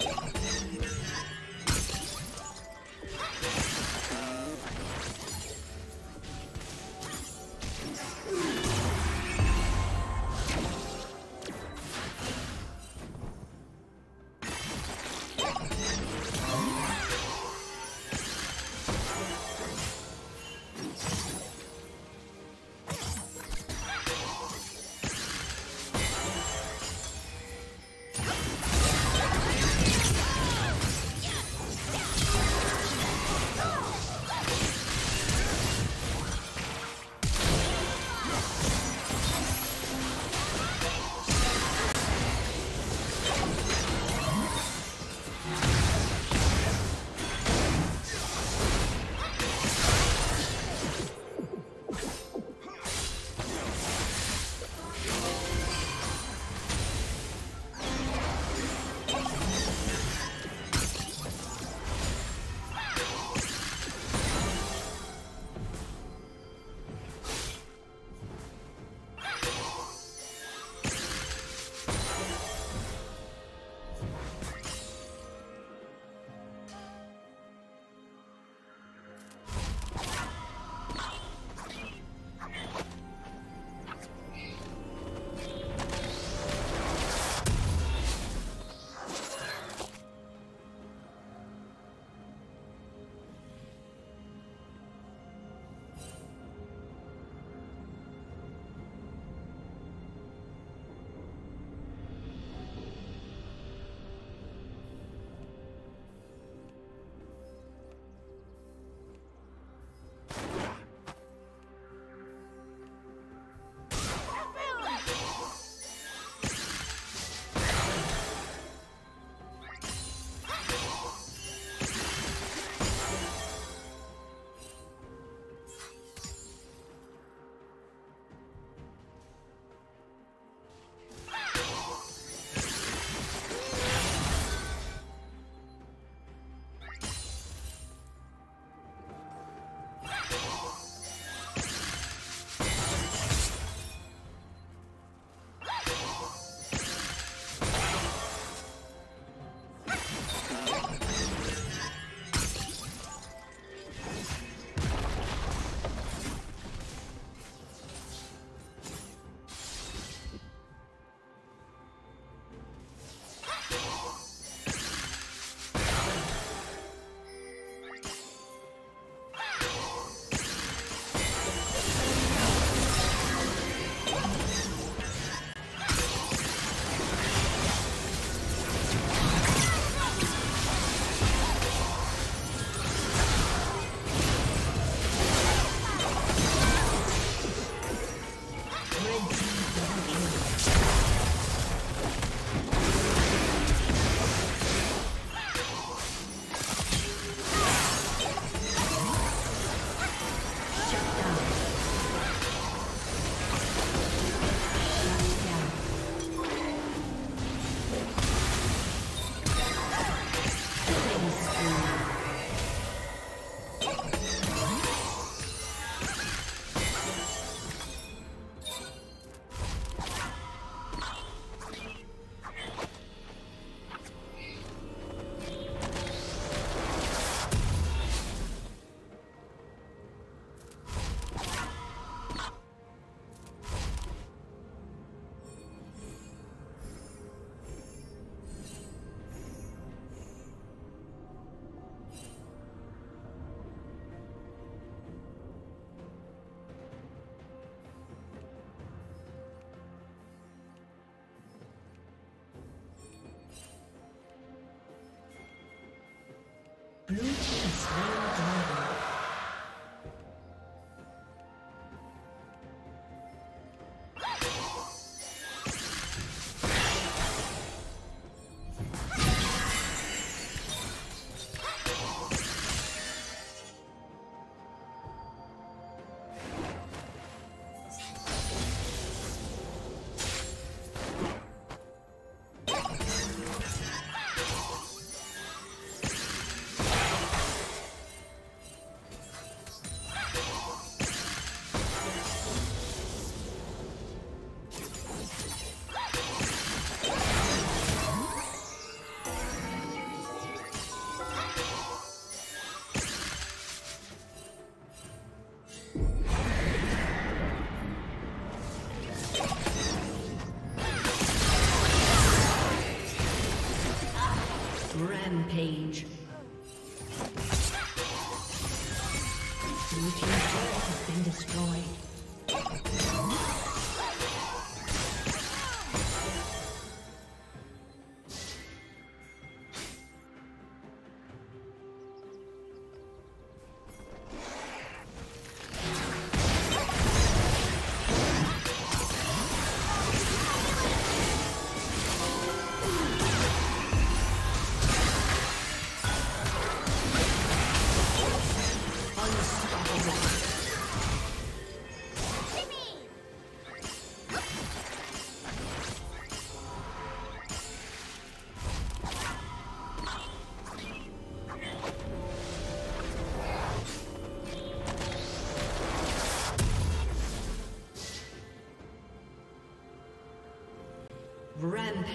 Yeah.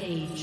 Rampage.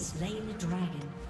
Slain the dragon.